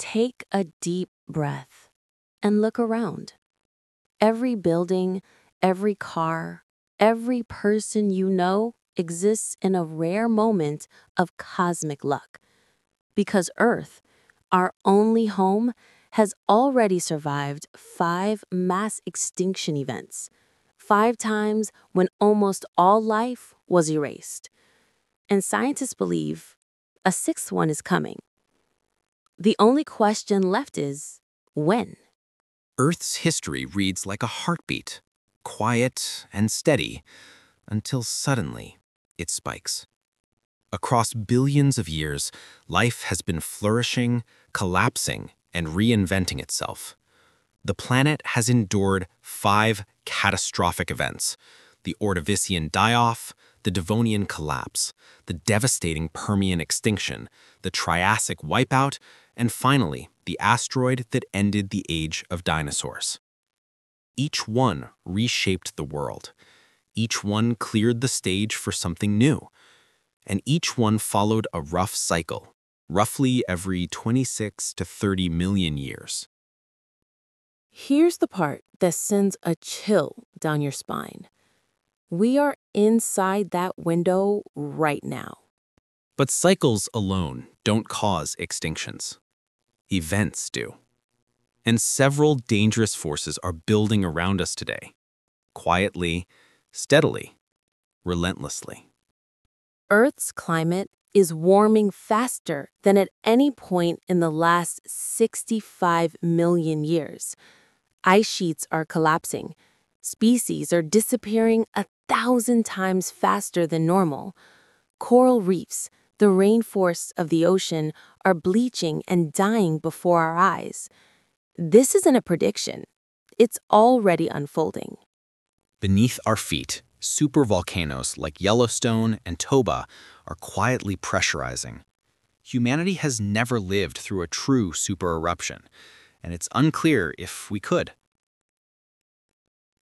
Take a deep breath and look around. Every building, every car, every person you know exists in a rare moment of cosmic luck. Because Earth, our only home, has already survived five mass extinction events, five times when almost all life was erased. And scientists believe a sixth one is coming. The only question left is when? Earth's history reads like a heartbeat, quiet and steady, until suddenly it spikes. Across billions of years, life has been flourishing, collapsing, and reinventing itself. The planet has endured five catastrophic events the Ordovician die off, the Devonian collapse, the devastating Permian extinction, the Triassic wipeout, and finally, the asteroid that ended the age of dinosaurs. Each one reshaped the world. Each one cleared the stage for something new. And each one followed a rough cycle, roughly every 26 to 30 million years. Here's the part that sends a chill down your spine. We are inside that window right now. But cycles alone don't cause extinctions. Events do. And several dangerous forces are building around us today. Quietly, steadily, relentlessly. Earth's climate is warming faster than at any point in the last 65 million years. Ice sheets are collapsing. Species are disappearing a thousand times faster than normal. Coral reefs, the rainforests of the ocean, are bleaching and dying before our eyes. This isn't a prediction. It's already unfolding. Beneath our feet, supervolcanoes like Yellowstone and Toba are quietly pressurizing. Humanity has never lived through a true supereruption, and it's unclear if we could.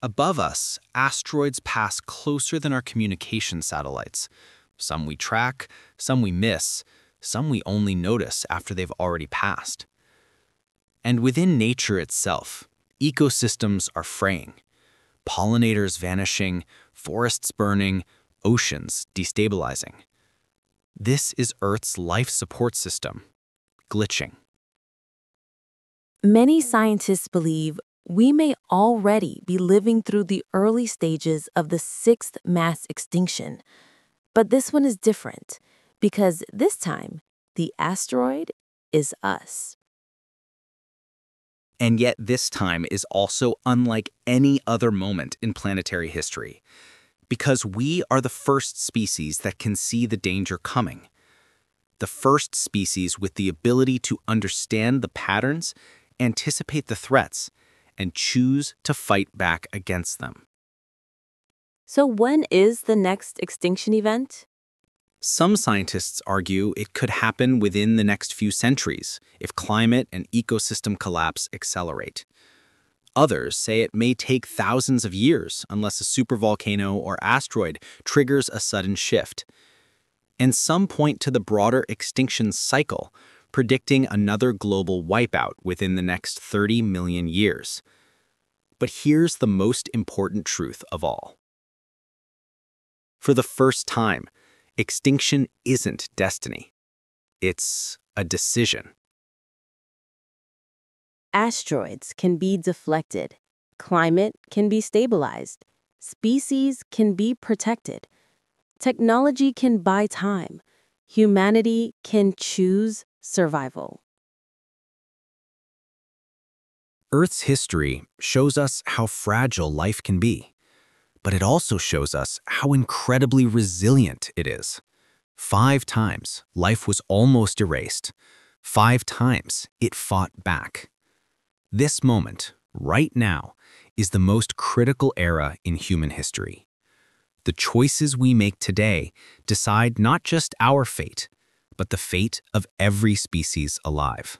Above us, asteroids pass closer than our communication satellites. Some we track, some we miss, some we only notice after they've already passed. And within nature itself, ecosystems are fraying. Pollinators vanishing, forests burning, oceans destabilizing. This is Earth's life support system, glitching. Many scientists believe we may already be living through the early stages of the sixth mass extinction. But this one is different because this time the asteroid is us. And yet, this time is also unlike any other moment in planetary history, because we are the first species that can see the danger coming. The first species with the ability to understand the patterns, anticipate the threats, and choose to fight back against them. So, when is the next extinction event? Some scientists argue it could happen within the next few centuries if climate and ecosystem collapse accelerate. Others say it may take thousands of years unless a supervolcano or asteroid triggers a sudden shift. And some point to the broader extinction cycle, predicting another global wipeout within the next 30 million years. But here's the most important truth of all. For the first time, extinction isn't destiny. It's a decision. Asteroids can be deflected, climate can be stabilized, species can be protected, technology can buy time, humanity can choose survival. Earth's history shows us how fragile life can be, but it also shows us how incredibly resilient it is. Five times, life was almost erased. Five times, it fought back. This moment, right now, is the most critical era in human history. The choices we make today decide not just our fate, but the fate of every species alive.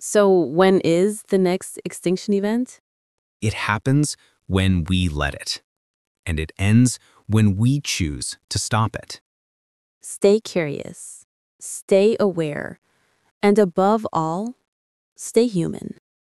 So, when is the next extinction event? It happens when we let it, and it ends when we choose to stop it. Stay curious, stay aware, And above all, stay human.